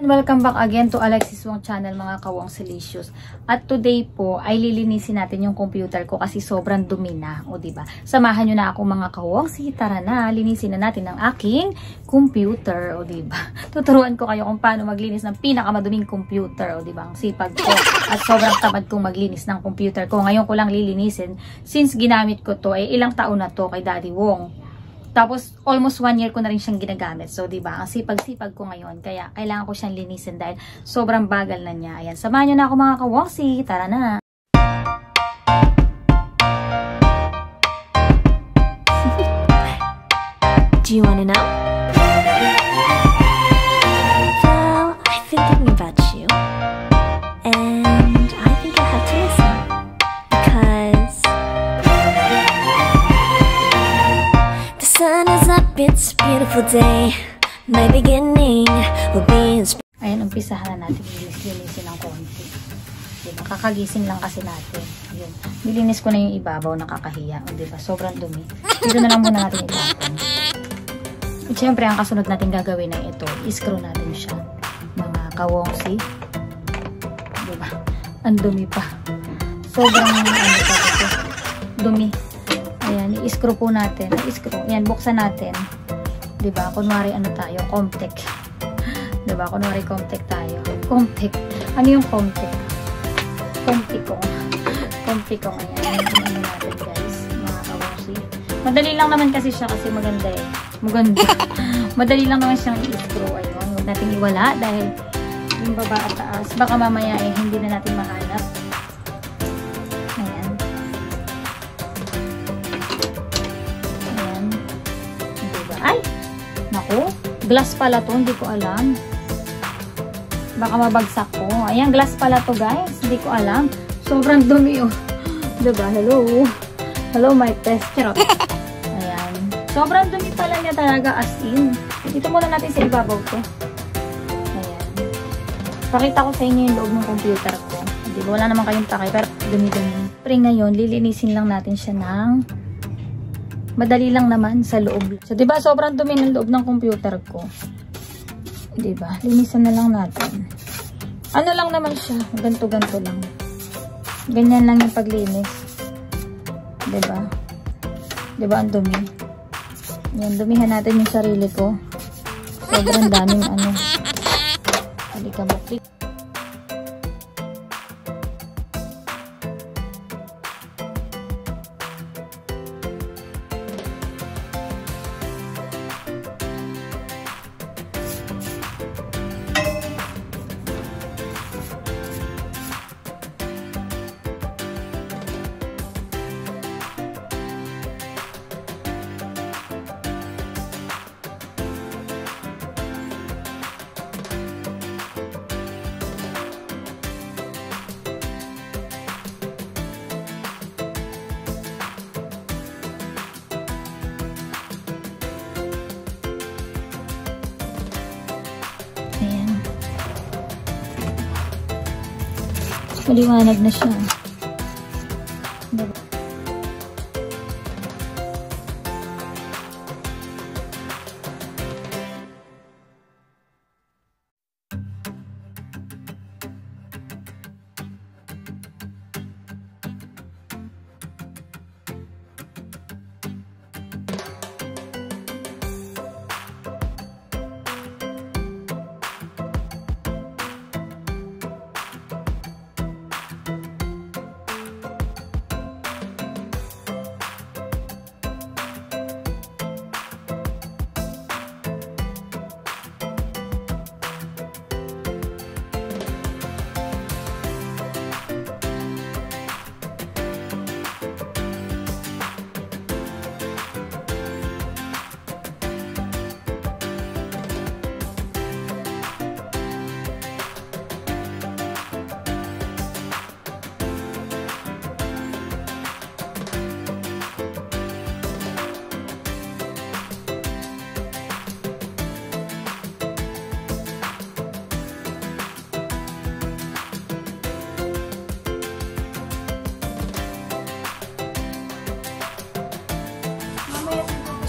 Welcome back again to Alexis Wong channel mga kawong silicious. At today po ay lilinisin natin yung computer ko kasi sobrang dumi na, o di ba? Samahan niyo na ako mga kawong, sige tara na, linisin na natin ang aking computer, o di ba? Tuturuan ko kayo kung paano maglinis ng pinakamaduming computer, o di ba? Ang sipag ko at sobrang tamad kong maglinis ng computer ko. Ngayon ko lang lilinisin since ginamit ko to ay eh, ilang taon na to kay Daddy Wong. Tapos, almost one year ko na rin siyang ginagamit. So, di ba Ang sipag-sipag ko ngayon. Kaya, kailangan ko siyang linisin dahil sobrang bagal na niya. Ayan, samahan niyo na ako mga kawangsi. Tara na! Do you wanna know? Beautiful day. My beginning will be. Ayan, umpisahan na natin linis-linisin ng konti. Diba? Kakagising lang kasi natin. Yun. Nilinis ko na yung ibabaw, nakakahiya. O, diba? Sobrang dumi. Dito na lang muna natin itapon. At syempre, ang kasunod natin gagawin ay ito. I-screw natin siya. Mga kawongsi. Diba? Ang dumi pa. Sobrang ano pa. Dumi. Ayan, i-screw po natin. I-screw. Ayan, buksan natin. Diba? Kunwari ano tayo, Comtech. Diba? Kunwari Comtech tayo. Comtech. Ano yung Comtech? Comtecong. Comtecong. Ayan. Ano natin guys. Mga kawasi. Madali lang naman kasi siya kasi maganda eh. Maganda. Madali lang naman siyang i-screw. Ayun. Huwag natin iwala dahil yung baba at taas. Baka mamaya eh hindi na natin mahanap. Glass pala to. Hindi ko alam. Baka mabagsak ko. Ayan, glass pala to guys. Hindi ko alam. Sobrang dumi oh. Diba? Hello. Hello my test. Charot. Ayan. Sobrang dumi pala niya talaga as in. Ito muna natin sa ibabaw ko. Ayan. Pakita ko sa inyo yung loob ng computer ko. Hindi wala naman kayong takay pero dumi-dumi. Pero ngayon, lilinisin lang natin siya ng madali lang naman sa loob. So, 'di ba sobrang dumi ng loob ng computer ko. 'Di ba? Linisan na lang natin. Ano lang naman siya, ganto-ganto lang. Ganyan lang yung paglinis. 'Di ba? 'Di ba ang dumi? Yan, dumihan natin yung sarili ko. Sobrang daming ano. Halika mo. Maliwanag na siya. Diba?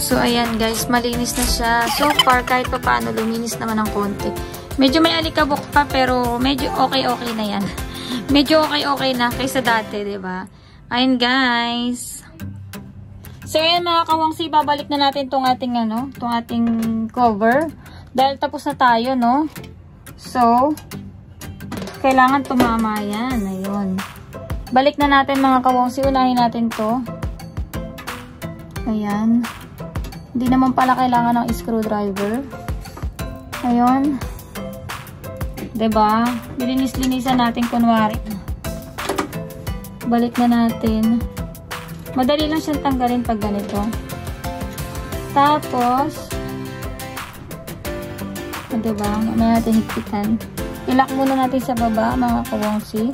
So, ayan guys, malinis na siya. So far, kahit pa paano, luminis naman ng konti. Medyo may alikabok pa pero medyo okay-okay na yan. medyo okay-okay na kaysa dati, ba? Ayun guys. So ayan mga kawangsi, babalik na natin tong ating ano, tong ating cover. Dahil tapos na tayo, no? So, kailangan tumama yan. Ayun. Balik na natin mga kawangsi. Unahin natin to. Ayan. Hindi naman pala kailangan ng screwdriver. Ayun. ba? Diba? Bilinis-linisan natin kunwari. Balik na natin. Madali lang siyang tanggalin pag ganito. Tapos, o, diba? Mamaya natin higpitan. Ilak muna natin sa baba, mga kawangsi.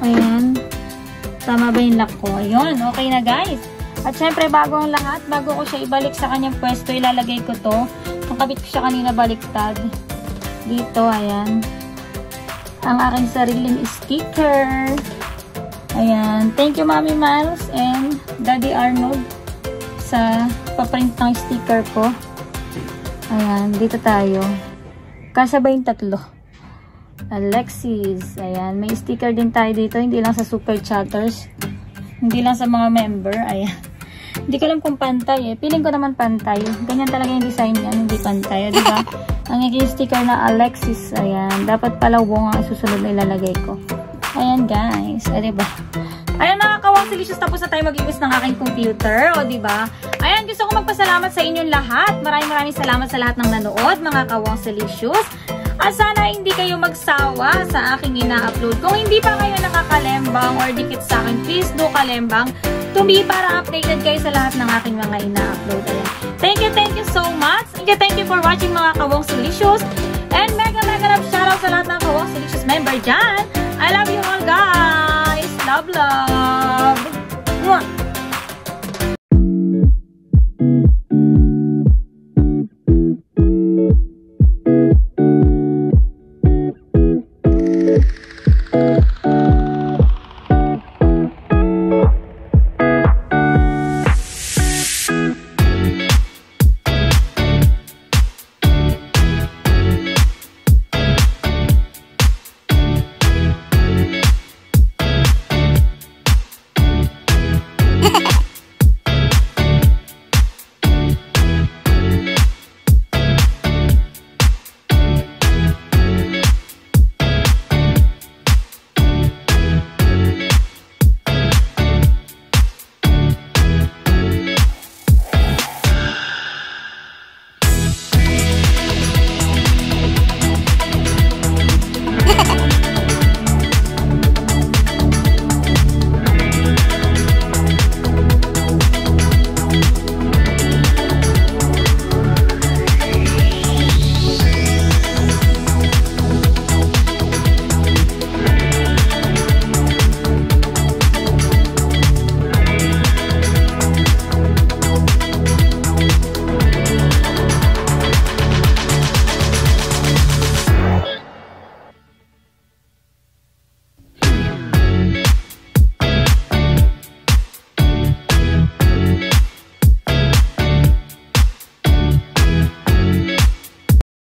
Ayan. Tama ba yung lock ko? Ayun, okay na guys. At syempre, bago ang lahat, bago ko siya ibalik sa kanyang pwesto, ilalagay ko to. Nakabit ko siya kanina baliktad dito, ayan. Ang aking sariling sticker. Ayan. Thank you, Mami Miles and Daddy Arnold sa paprint ng sticker ko. Ayan. Dito tayo. Kasabay yung tatlo. Alexis. Ayan. May sticker din tayo dito. Hindi lang sa super chatters. Hindi lang sa mga member. Ayan. Hindi ko alam kung pantay eh. Feeling ko naman pantay. Ganyan talaga yung design niya. Hindi pantay. Diba? Ang naging sticker na Alexis. Ayan. Dapat pala wong ang susunod na ilalagay ko. Ayan guys. O diba? Ayan mga kawang silicious. Tapos na tayo mag-iwis ng aking computer. O diba? Ayan. Gusto ko magpasalamat sa inyong lahat. Maraming maraming salamat sa lahat ng nanood. Mga kawang silicious. At sana hindi kayo magsawa sa aking ina-upload. Kung hindi pa kayo nakakalembang or dikit sa akin, please do kalembang to be para updated kayo sa lahat ng aking mga ina-upload. Thank you, thank you so much. Thank you, thank you for watching mga Kawong Silicious. And mega, mega love shoutout sa lahat ng Kawong Silicious member dyan. I love you all guys. Love, love.